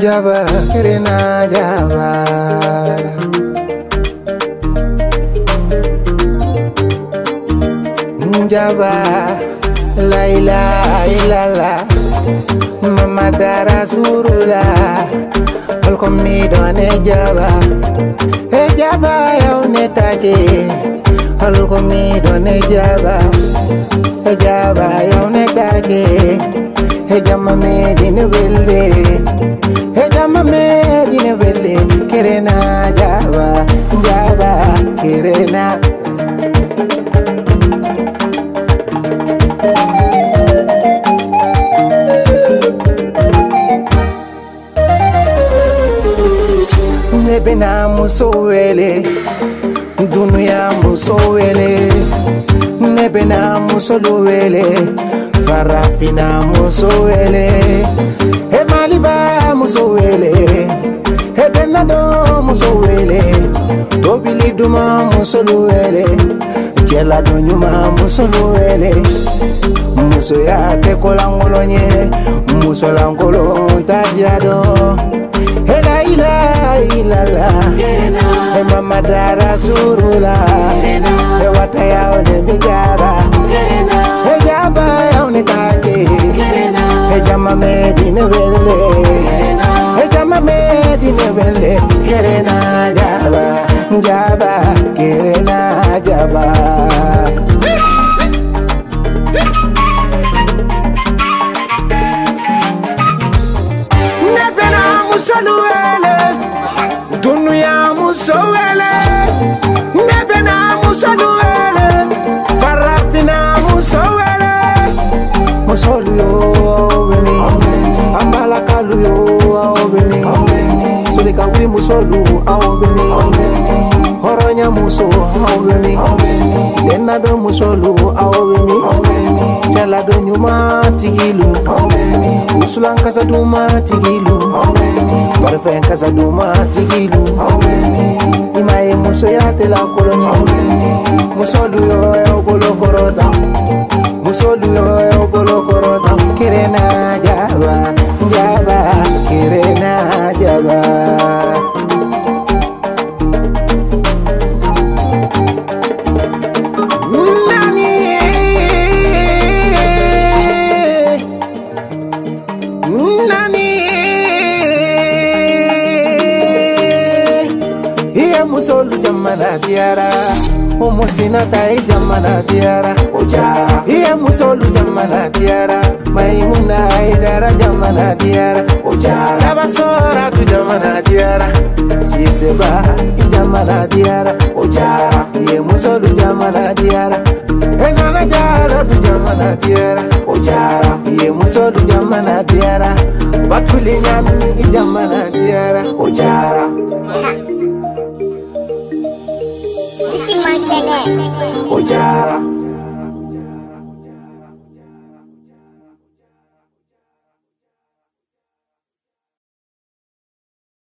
Njaba kirina jaba Njaba la ilaha illallah Mama dara surula Alko mi done jaba E jaba yaw ne take Alko mi done jaba E jaba yaw ne take E jama me dine welde ne bena muso wele dunuya muso wele ne bena musolu wele farafina muso wele e maliba muso wele e muso wele tobili duma musolu wele cɛlado ɲuman musolu wele musoya tɛ kolankolon ye musolankolon ta diya dɔn Ila ila la E mama dara surula. E wata ya one mi jaba E jaba ya one take E jama me dine wele. E jama me dine wele. Kerena jaba yo wele Ambala kalu yo awo wele Sulika musolu wele Horonya muso wele Denado musolu wele Jalado nyuma tigilu Musulan kasa duma tigilu Barfen kasa duma tigilu Imaye muso ya tela koloni Musolu yo e obolo korota Nani? Iye musolu jamana tiara Umusina tai jamana tiara Ujara Iye musolu jamana tiara Maimuna idara jamana tiara Ujara Tabasora tu jamana tiara Siseba jamana tiara Ujara Iye musolu jamana tiara Enana jara tu jamana tiara Ujara sodu jamana diara batuli nyami jamana diara ujara. Ujara.